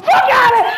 Fuck out of it!